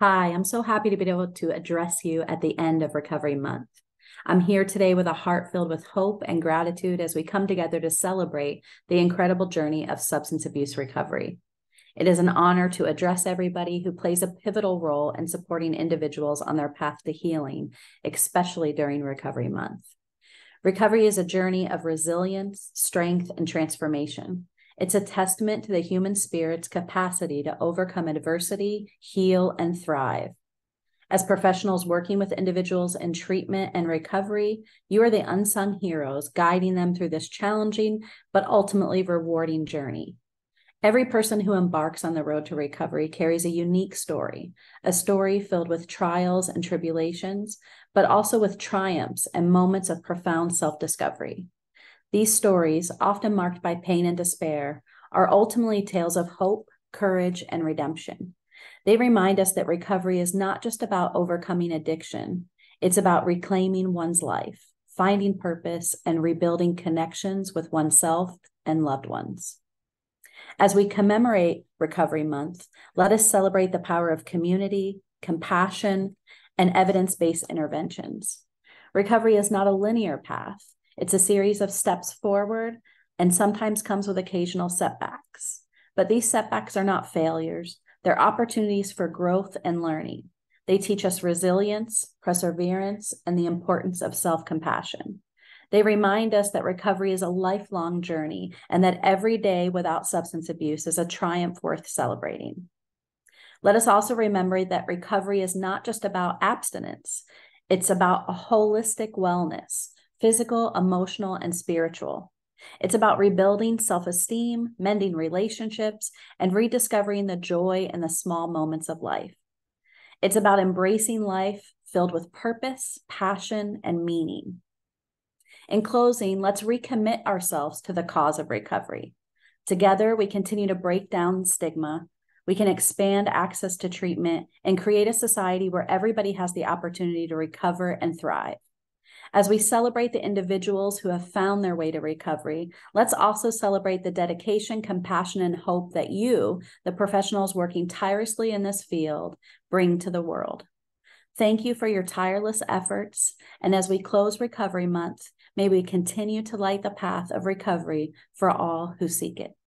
Hi, I'm so happy to be able to address you at the end of Recovery Month. I'm here today with a heart filled with hope and gratitude as we come together to celebrate the incredible journey of substance abuse recovery. It is an honor to address everybody who plays a pivotal role in supporting individuals on their path to healing, especially during Recovery Month. Recovery is a journey of resilience, strength, and transformation. It's a testament to the human spirit's capacity to overcome adversity, heal, and thrive. As professionals working with individuals in treatment and recovery, you are the unsung heroes guiding them through this challenging but ultimately rewarding journey. Every person who embarks on the road to recovery carries a unique story, a story filled with trials and tribulations, but also with triumphs and moments of profound self discovery. These stories, often marked by pain and despair, are ultimately tales of hope, courage, and redemption. They remind us that recovery is not just about overcoming addiction, it's about reclaiming one's life, finding purpose, and rebuilding connections with oneself and loved ones. As we commemorate Recovery Month, let us celebrate the power of community, compassion, and evidence based interventions. Recovery is not a linear path, it's a series of steps forward and sometimes comes with occasional setbacks. But these setbacks are not failures, they're opportunities for growth and learning. They teach us resilience, perseverance, and the importance of self compassion. They remind us that recovery is a lifelong journey and that every day without substance abuse is a triumph worth celebrating. Let us also remember that recovery is not just about abstinence, it's about a holistic wellness physical, emotional, and spiritual. It's about rebuilding self esteem, mending relationships, and rediscovering the joy in the small moments of life. It's about embracing life filled with purpose, passion, and meaning. In closing, let's recommit ourselves to the cause of recovery. Together, we continue to break down stigma. We can expand access to treatment and create a society where everybody has the opportunity to recover and thrive. As we celebrate the individuals who have found their way to recovery, let's also celebrate the dedication, compassion, and hope that you, the professionals working tirelessly in this field, bring to the world. Thank you for your tireless efforts. And as we close Recovery Month, may we continue to light the path of recovery for all who seek it.